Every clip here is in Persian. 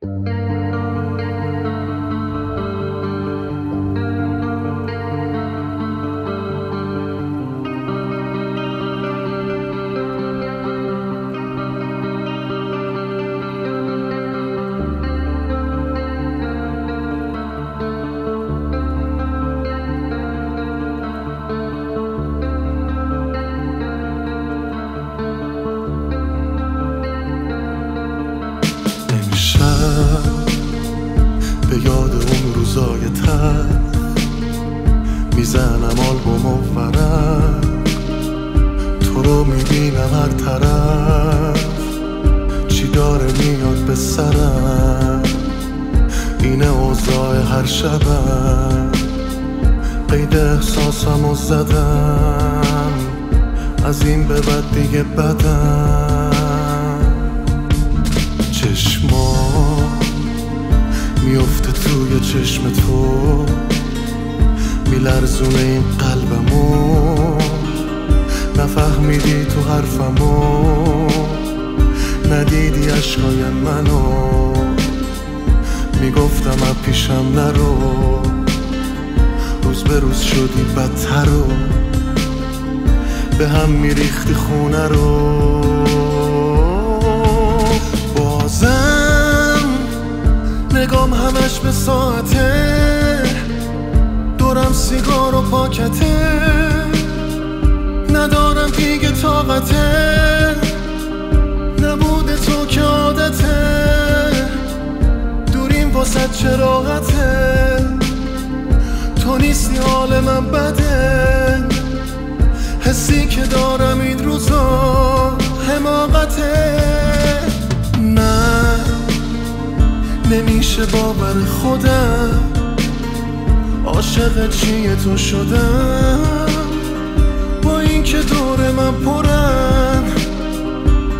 به روزای تر. می‌زنم آلبوم و ورق. تو رو می‌بینم هر طرف. چی داره میاد به سرم. اینه اوضاع هر شبم. قید احساسم و زدم. از این به بعد دیگه بدم. چشما میفته توی چشم تو میلرزونه این قلبمو. نفهمیدی تو حرفمو. ندیدی اشکای منو. می‌گفتم از پیشم نرو. روز به روز شدی بدتر رو به هم میریختی خونه رو. نگام همش به ساعته. دورم سیگار و پاکته. ندارم دیگه طاقته. نبوده تو که عادته. دوریم واسه چراغته. تو نیستی حال من بده. نمیشه باور خودم. عاشق چیه تو شدم؟ با اینکه دور من پرن.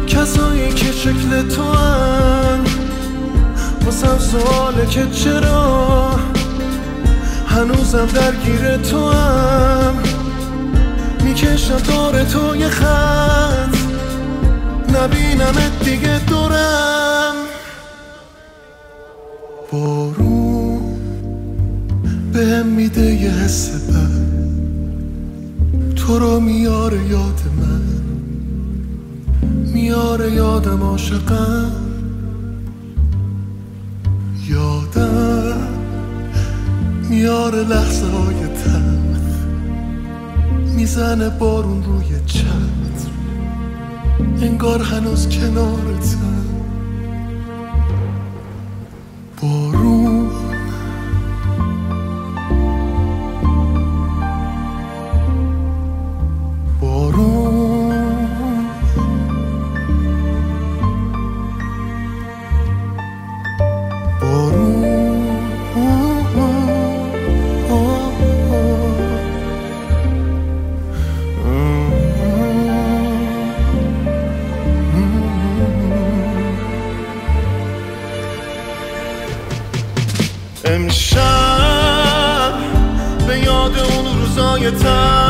کسایی که شکل تو هن واسم سواله که چرا؟ هنوزم درگیر تو هم می‌کشم دور تو یه خط. نبینمت دیگه دورم. میده یه حس بد تو رو میاره یاد من. میاره یادم عاشقم. یادم. میاره لحظه های تلخ می‌زنه بارون روی چتر. انگار هنوز کنارتم بارون امشب به یاد اون روزای تلخ